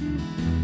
Música